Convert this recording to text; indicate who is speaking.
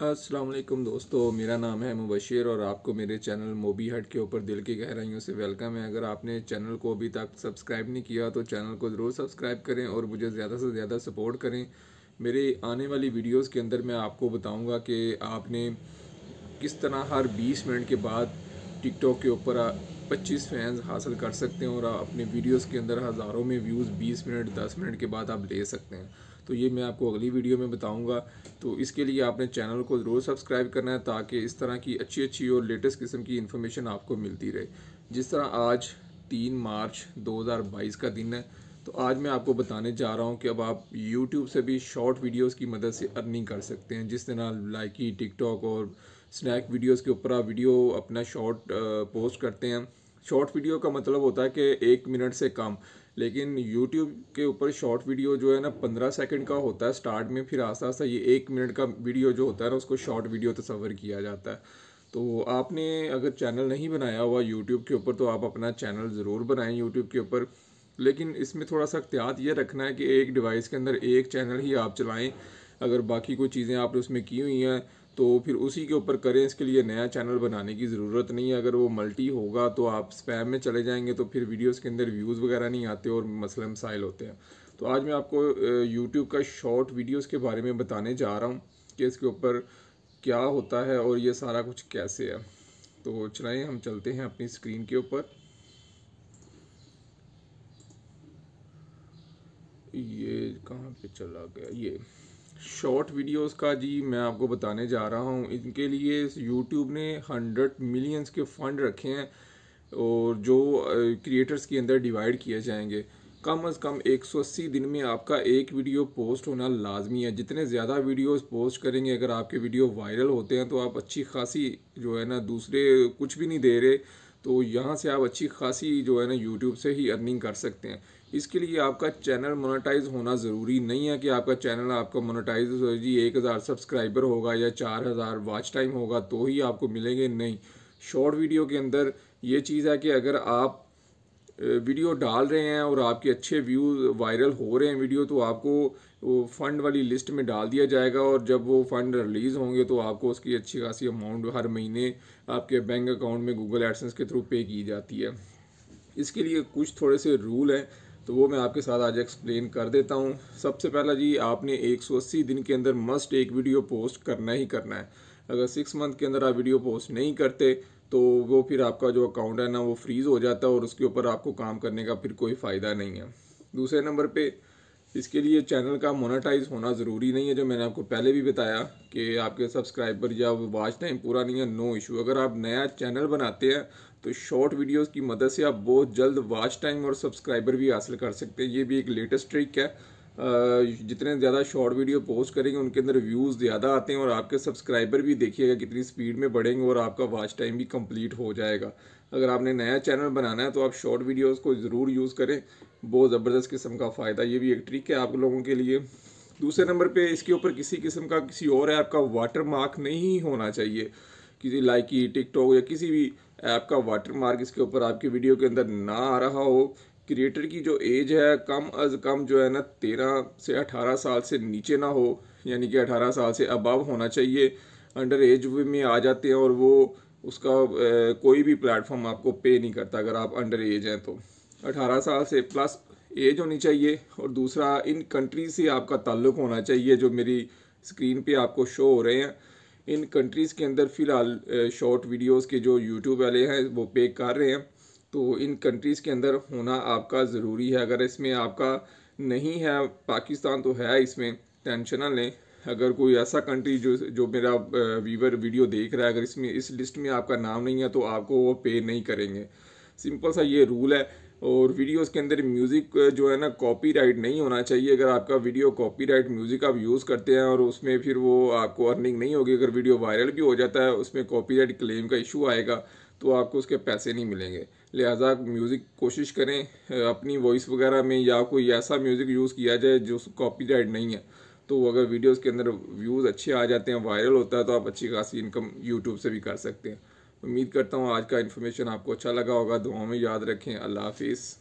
Speaker 1: वालेकुम दोस्तों, मेरा नाम है मुबशिर और आपको मेरे चैनल मोबी हट के ऊपर दिल की गहराइयों से वेलकम है। अगर आपने चैनल को अभी तक सब्सक्राइब नहीं किया तो चैनल को ज़रूर सब्सक्राइब करें और मुझे ज़्यादा से ज़्यादा सपोर्ट करें। मेरे आने वाली वीडियोस के अंदर मैं आपको बताऊँगा कि आपने किस तरह हर 20 मिनट के बाद टिकटॉक के ऊपर 25 फैंस हासिल कर सकते हैं और अपने वीडियोस के अंदर हज़ारों में व्यूज़ 20 मिनट 10 मिनट के बाद आप ले सकते हैं। तो ये मैं आपको अगली वीडियो में बताऊँगा। तो इसके लिए आपने चैनल को ज़रूर सब्सक्राइब करना है ताकि इस तरह की अच्छी अच्छी और लेटेस्ट किस्म की इन्फॉर्मेशन आपको मिलती रहे। जिस तरह आज तीन मार्च 2022 का दिन है तो आज मैं आपको बताने जा रहा हूँ कि अब आप यूट्यूब से भी शॉर्ट वीडियोज़ की मदद से अर्निंग कर सकते हैं। जिस तरह लाइकी टिकटॉक और स्नैक वीडियोज़ के ऊपर आप वीडियो अपना शॉर्ट पोस्ट करते हैं। शॉर्ट वीडियो का मतलब होता है कि एक मिनट से कम। लेकिन यूट्यूब के ऊपर शॉर्ट वीडियो जो है ना पंद्रह सेकंड का होता है स्टार्ट में, फिर आस्ता आस्ता ये एक मिनट का वीडियो जो होता है ना, उसको शॉर्ट वीडियो तस्वर किया जाता है। तो आपने अगर चैनल नहीं बनाया हुआ यूट्यूब के ऊपर तो आप अपना चैनल ज़रूर बनाएँ यूट्यूब के ऊपर। लेकिन इसमें थोड़ा सा अख्तियात ये रखना है कि एक डिवाइस के अंदर एक चैनल ही आप चलाएँ। अगर बाकी कोई चीज़ें आपने उसमें की हुई हैं तो फिर उसी के ऊपर करें, इसके लिए नया चैनल बनाने की ज़रूरत नहीं है। अगर वो मल्टी होगा तो आप स्पैम में चले जाएँगे तो फिर वीडियोस के अंदर व्यूज़ वगैरह नहीं आते और मसले मसाइल होते हैं। तो आज मैं आपको यूट्यूब का शॉर्ट वीडियोस के बारे में बताने जा रहा हूँ कि इसके ऊपर क्या होता है और ये सारा कुछ कैसे है। तो चलाएँ, हम चलते हैं अपनी स्क्रीन के ऊपर। ये कहाँ पे चला गया? ये। शॉर्ट वीडियोस का जी मैं आपको बताने जा रहा हूँ। इनके लिए यूट्यूब ने हंड्रेड मिलियंस के फंड रखे हैं और जो क्रिएटर्स के अंदर डिवाइड किए जाएँगे। कम अज़ कम 180 दिन में आपका एक वीडियो पोस्ट होना लाजमी है। जितने ज़्यादा वीडियोस पोस्ट करेंगे, अगर आपके वीडियो वायरल होते हैं तो आप अच्छी खासी जो है ना, दूसरे कुछ भी नहीं दे रहे। तो यहाँ से आप अच्छी खासी जो है ना यूट्यूब से ही अर्निंग कर सकते हैं। इसके लिए आपका चैनल मोनेटाइज होना ज़रूरी नहीं है कि आपका चैनल आपका मोनेटाइज जी, एक हज़ार सब्सक्राइबर होगा या चार हज़ार वॉच टाइम होगा तो ही आपको मिलेंगे नहीं। शॉर्ट वीडियो के अंदर ये चीज़ है कि अगर आप वीडियो डाल रहे हैं और आपके अच्छे व्यूज़ वायरल हो रहे हैं वीडियो तो आपको वो फ़ंड वाली लिस्ट में डाल दिया जाएगा और जब वो फ़ंड रिलीज़ होंगे तो आपको उसकी अच्छी खासी अमाउंट हर महीने आपके बैंक अकाउंट में गूगल एडसेंस के थ्रू पे की जाती है। इसके लिए कुछ थोड़े से रूल हैं तो वो मैं आपके साथ आज एक्सप्लेन कर देता हूँ। सबसे पहला जी, आपने 180 दिन के अंदर मस्ट एक वीडियो पोस्ट करना ही करना है। अगर सिक्स मंथ के अंदर आप वीडियो पोस्ट नहीं करते तो वो फिर आपका जो अकाउंट है ना, वो फ्रीज़ हो जाता है और उसके ऊपर आपको काम करने का फिर कोई फ़ायदा नहीं है। दूसरे नंबर पे इसके लिए चैनल का मोनेटाइज होना ज़रूरी नहीं है, जो मैंने आपको पहले भी बताया कि आपके सब्सक्राइबर या वाच टाइम पूरा नहीं है, नो इशू। अगर आप नया चैनल बनाते हैं तो शॉर्ट वीडियोस की मदद से आप बहुत जल्द वाच टाइम और सब्सक्राइबर भी हासिल कर सकते हैं। ये भी एक लेटेस्ट ट्रिक है। जितने ज़्यादा शॉर्ट वीडियो पोस्ट करेंगे, उनके अंदर व्यूज़ ज़्यादा आते हैं और आपके सब्सक्राइबर भी देखिएगा कितनी स्पीड में बढ़ेंगे और आपका वॉच टाइम भी कंप्लीट हो जाएगा। अगर आपने नया चैनल बनाना है तो आप शॉर्ट वीडियोस को ज़रूर यूज़ करें। बहुत ज़बरदस्त किस्म का फ़ायदा। ये भी एक ट्रिक है आप लोगों के लिए। दूसरे नंबर पे इसके ऊपर किसी किस्म का किसी और ऐप का वाटर मार्क नहीं होना चाहिए। किसी लाइकी टिकटॉक या किसी भी ऐप का वाटर मार्क इसके ऊपर आपकी वीडियो के अंदर ना आ रहा हो। क्रिएटर की जो एज है कम अज़ कम जो है ना तेरह से अठारह साल से नीचे ना हो यानी कि अठारह साल से अबव होना चाहिए। अंडर एज में आ जाते हैं और वो उसका ए, कोई भी प्लेटफॉर्म आपको पे नहीं करता अगर आप अंडर एज हैं तो। अठारह साल से प्लस एज होनी चाहिए और दूसरा इन कंट्रीज़ से आपका ताल्लुक होना चाहिए जो मेरी स्क्रीन पे आपको शो हो रहे हैं। इन कंट्रीज़ के अंदर फ़िलहाल शॉर्ट वीडियोस के जो यूट्यूब वाले हैं वो पे कर रहे हैं। तो इन कंट्रीज़ के अंदर होना आपका ज़रूरी है। अगर इसमें आपका नहीं है, पाकिस्तान तो है इसमें टेंशन ना लें। अगर कोई ऐसा कंट्री जो जो मेरा वीवर वीडियो देख रहा है, अगर इसमें, इस लिस्ट में आपका नाम नहीं है तो आपको वो पे नहीं करेंगे। सिंपल सा ये रूल है। और वीडियोस के अंदर म्यूज़िक जो है ना कॉपीराइट नहीं होना चाहिए। अगर आपका वीडियो कॉपीराइट म्यूज़िक आप यूज़ करते हैं और उसमें फिर वो आपको अर्निंग नहीं होगी, अगर वीडियो वायरल भी हो जाता है, उसमें कॉपीराइट क्लेम का इशू आएगा तो आपको उसके पैसे नहीं मिलेंगे। लिहाजा म्यूज़िक कोशिश करें, अपनी वॉइस वगैरह में या कोई ऐसा म्यूज़िक यूज़ किया जाए जो कॉपी नहीं है। तो अगर वीडियोस के अंदर व्यूज़ अच्छे आ जाते हैं वायरल होता है तो आप अच्छी खासी इनकम यूट्यूब से भी कर सकते हैं। उम्मीद करता हूँ आज का इन्फॉर्मेशन आपको अच्छा लगा होगा। दुआ में याद रखें। अल्लाह हाफिज़।